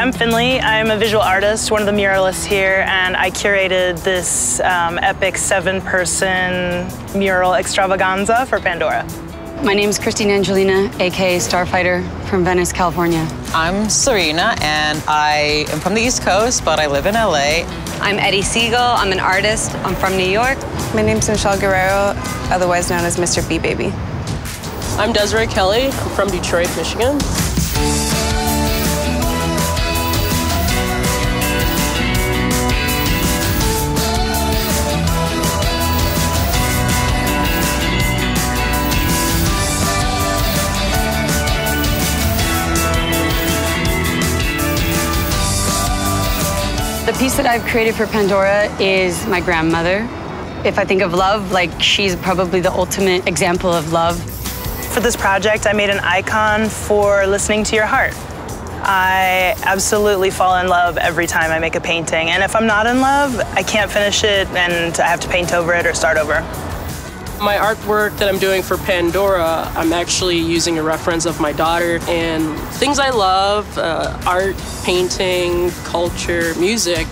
I'm Finley. I'm a visual artist, one of the muralists here, and I curated this um, epic seven person mural extravaganza for Pandora. My name is Christina Angelina, aka Starfighter, from Venice, California. I'm Serena, and I am from the East Coast, but I live in LA. I'm Eddie Siegel. I'm an artist. I'm from New York. My name's Michelle Guerrero, otherwise known as Mr. B Baby. I'm Desiree Kelly. I'm from Detroit, Michigan. The piece that I've created for Pandora is my grandmother. If I think of love, like she's probably the ultimate example of love. For this project, I made an icon for listening to your heart. I absolutely fall in love every time I make a painting, and if I'm not in love, I can't finish it and I have to paint over it or start over. My artwork that I'm doing for Pandora, I'm actually using a reference of my daughter and things I love uh, art, painting, culture, music.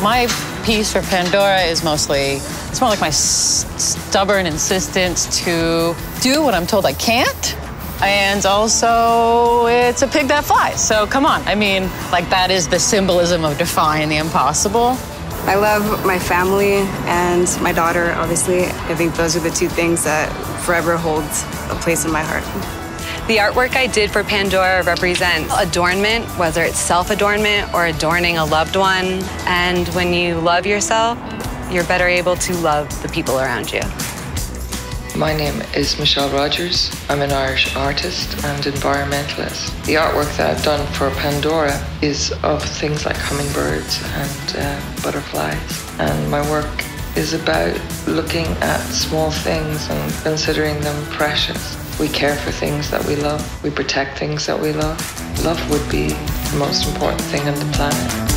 My piece for Pandora is mostly, it's more like my stubborn insistence to do what I'm told I can't. And also, it's a pig that flies. So come on. I mean, like, that is the symbolism of defying the impossible. I love my family and my daughter, obviously. I think those are the two things that forever hold a place in my heart. The artwork I did for Pandora represents adornment, whether it's self adornment or adorning a loved one. And when you love yourself, you're better able to love the people around you. My name is Michelle Rogers. I'm an Irish artist and environmentalist. The artwork that I've done for Pandora is of things like hummingbirds and uh, butterflies. And my work is about looking at small things and considering them precious. We care for things that we love, we protect things that we love. Love would be the most important thing on the planet.